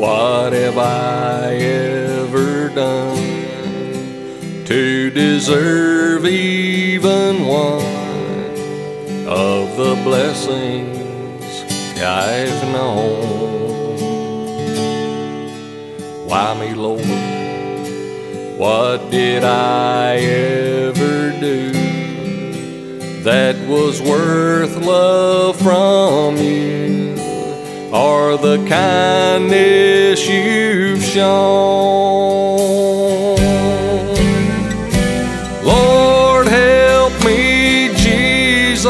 what have I ever done to deserve even one of the blessings I've known? Why me, Lord, what did I ever do that was worth love from you? Or the kindness you've shown. Lord, help me, Jesus.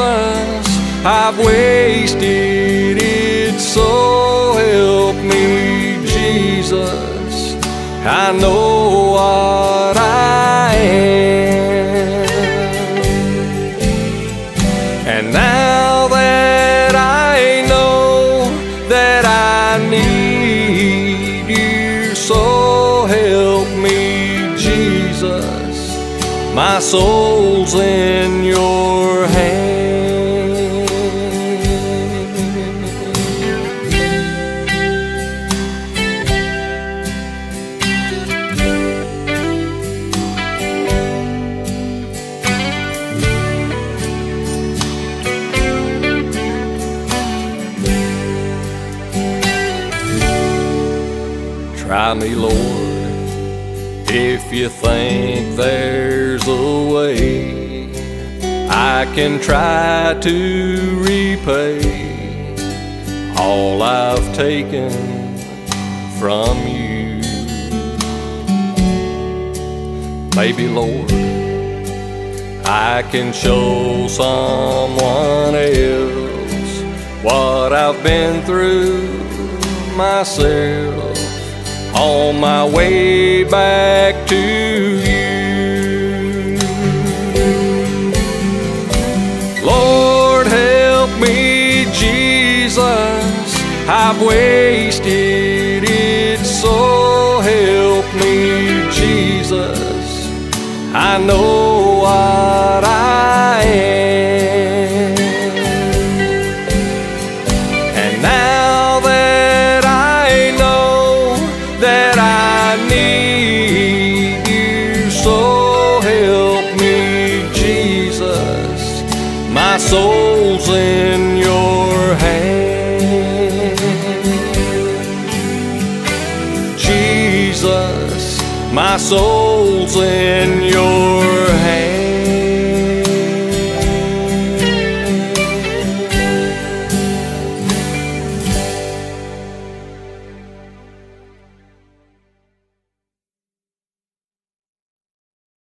I've wasted it, so help me, Jesus. I know My soul's in your hands. Try me, Lord, if you think way I can try to repay all I've taken from you. Maybe, Lord, I can show someone else what I've been through myself on my way back to I've wasted it, so help me, Jesus. I know what I am. And now that I know that I need you, so help me, Jesus. My soul's in your hands. My soul's in your